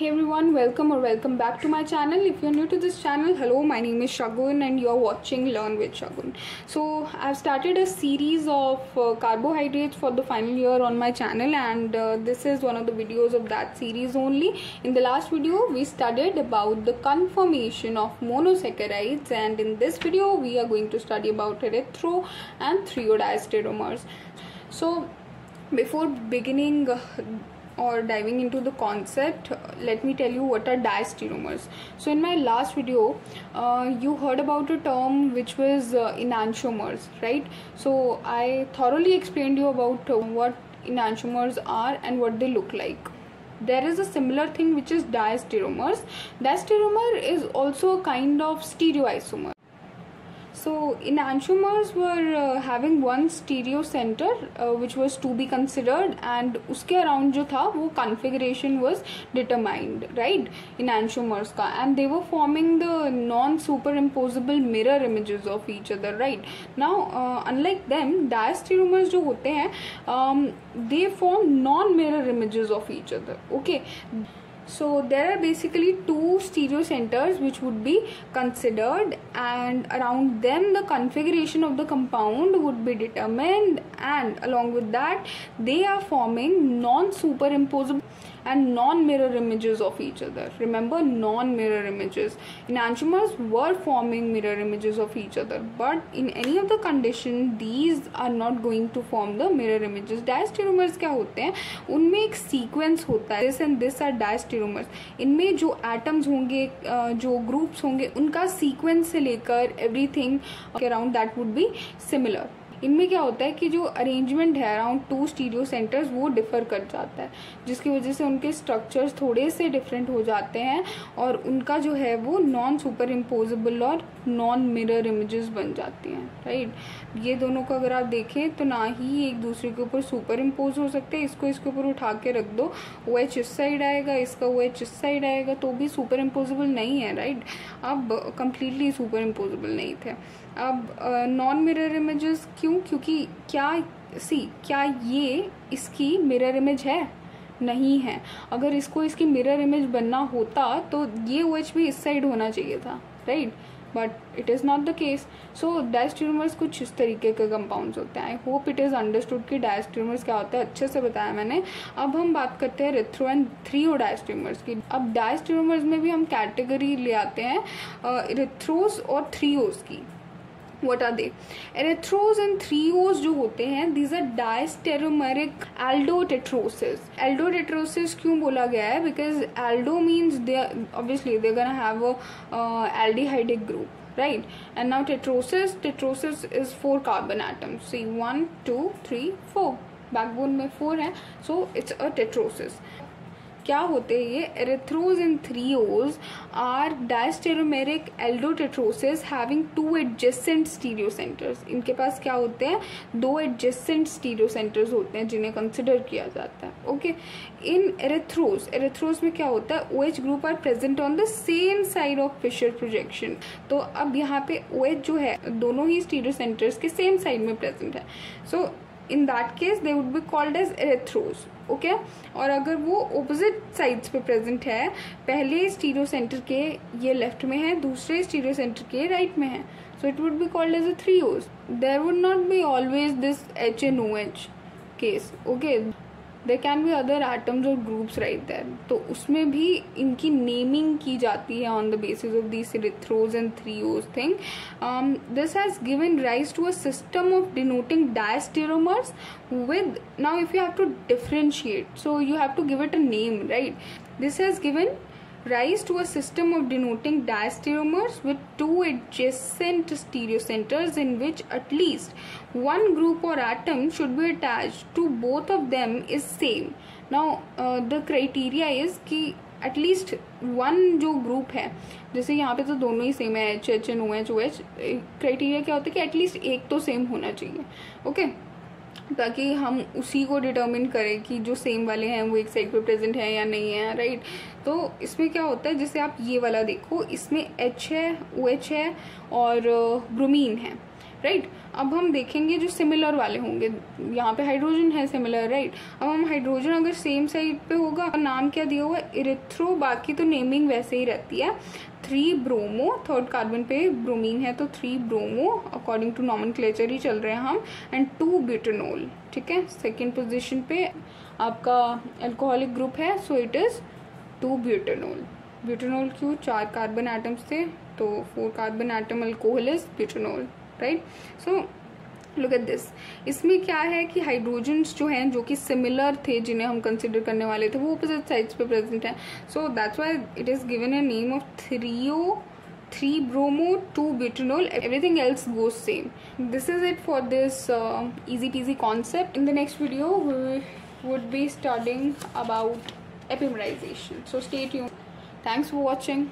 Hey everyone, welcome or welcome back to my channel. If you're new to this channel, hello, my name is Shagun and you're watching Learn with Shagun. So, I've started a series of uh, carbohydrates for the final year on my channel and uh, this is one of the videos of that series only. In the last video, we studied about the conformation of monosaccharides and in this video, we are going to study about erythro and threodiastereomers. So, before beginning uh, or diving into the concept let me tell you what are diastereomers so in my last video uh, you heard about a term which was uh, enantiomers right? So i thoroughly explained you about uh, what enantiomers are and what they look like. There is a similar thing which is diastereomers diastereomer is also a kind of stereoisomer so enantiomers were uh, having one stereo center uh, which was to be considered and uske around jo tha wo configuration was determined right enantiomers ka and they were forming the non superimposable mirror images of each other right now uh, unlike them diastereomers jo hote hain um, they form non mirror images of each other okay so there are basically two stereo centers which would be considered and around them the configuration of the compound would be determined and along with that they are forming non-superimposable and non-mirror images of each other. Remember non-mirror images. Enantiomers were forming mirror images of each other but in any of the condition these are not going to form the mirror images. Diastereomers क्या होते हैं उनमें एक sequence होता है this and this are diastereomers. इनमें जो atoms होंगे जो groups होंगे उनका sequence से लेकर everything around that would be similar. इनमें क्या होता है कि जो अरेंजमेंट है अराउंड टू स्टीरियो सेंटर्स वो डिफर कर जाता है। जिसकी वजह से उनके स्ट्रक्चर्स थोड़े से डिफरेंट हो जाते हैं और उनका जो है वो नॉन सुपर इम्पोजेबल और नॉन मिरर इमेजेस बन जाती हैं राइट ये दोनों को अगर आप देखें तो ना ही एक दूसरे के ऊपर सुपर इम्पोज हो सकते हैं। इसको इसके ऊपर उठा के रख दो, वो एच इस साइड आएगा, इसका वो एच इस साइड आएगा तो भी सुपर इम्पोजेबल नहीं है राइट अब कंप्लीटली सुपर इम्पोजेबल नहीं थे। अब नॉन मिरर इमेजेस क्यों? क्योंकि क्या, सी, क्या ये इसकी मिरर इमेज है? नहीं है। अगर इसको इसकी मिरर इमेज बनना होता तो ये ओ एच भी इस साइड होना चाहिए था right but it is not the case so diastereomers कुछ इस तरीके के कंपाउंड्स होते हैं। I hope it is understood कि डायस्ट्यूमर्स क्या होता है। अच्छे से बताया मैंने। अब हम बात करते हैं रिथ्रो एंड थ्री ओ डायस्ट्यूमर्स की। अब डायस्ट्यूमर्स में भी हम कैटेगरी ले आते हैं रिथ्रोस और थ्री ओस की। What are they erythrose and threose जो होते हैं दीज आर डायस्टेरोमेरिक एल्डोटेट्रोसिस एल्डोटेट्रोसिस क्यों बोला गया है? Because aldo means they obviously they gonna have aldehydic group right? And now tetrosis tetrosis is four carbon atoms. See, one, two, three, four. Backbone में four है so it's a tetrosis. क्या होते हैं ये? Erythrose and threose are diastereomeric aldotetroses having two adjacent stereo centres इनके पास क्या होते हैं? दो एडजेसेंट स्टीरियो सेंटर्स होते हैं जिन्हें कंसिडर किया जाता है ओके इन एरेथ्रोज एरेथ्रोज में क्या होता है? O H group are present on the same side of Fischer projection तो अब यहाँ पे ओ OH जो है दोनों ही स्टीरियो सेंटर्स के सेम साइड में प्रेजेंट है. So so, in that case they would be called as erythrose okay और अगर वो ओपोजिट साइड्स पे प्रेजेंट है, पहले स्टीरियो सेंटर के ये लेफ़्ट में है, दूसरे स्टीरियो सेंटर के राइट में है। So it would be called as a threose there would not be always this H and O H case okay there can be other atoms और groups right there तो उसमें भी इनकी naming की जाती है on the basis of the erythrose and threose thing this has given rise to a system of denoting diastereomers with now if you have to differentiate so you have to give it a name right this has given rise to a system of denoting diastereomers with two adjacent stereocenters in which at least one group or atom should be attached to both of them is same now uh, the criteria is कि at least one जो group है जैसे यहाँ पे तो दोनों ही same है H H and O H O H criteria क्या होता है कि एटलीस्ट एक तो सेम होना चाहिए ओके okay? ताकि हम उसी को डिटर्मिन करें कि जो सेम वाले हैं, वो एक साइड पे प्रेजेंट है या नहीं है राइट तो इसमें क्या होता है, जैसे आप ये वाला देखो, इसमें एच है ओ एच है और ब्रोमीन है। राइट? अब हम देखेंगे जो सिमिलर वाले होंगे। यहाँ पे हाइड्रोजन है सिमिलर राइट अब हम हाइड्रोजन अगर सेम साइड पे होगा नाम क्या दिया हुआ इरिथ्रो बाकी तो नेमिंग वैसे ही रहती है। थ्री ब्रोमो थर्ड कार्बन पे ब्रोमीन है तो थ्री ब्रोमो अकॉर्डिंग टू नॉमन ही चल रहे हैं हम। एंड टू ब्यूटेनोल ठीक है? सेकेंड पोजिशन पे आपका एल्कोहलिक ग्रुप है so it is two butanol butanol क्यों? चार कार्बन एटम्स थे तो four carbon atom alcohol is butanol right so look at this इसमें क्या है कि हाइड्रोजन जो हैं, जो कि सिमिलर थे, जिन्हें हम कंसिडर करने वाले थे, वो अपोजिट साइड्स पे प्रेजेंट हैं। So that's why it is given a name of three O three bromo two butanol everything else go same this is it for this easy TG concept in the next video would be starting about epimerisation so state you thanks for watching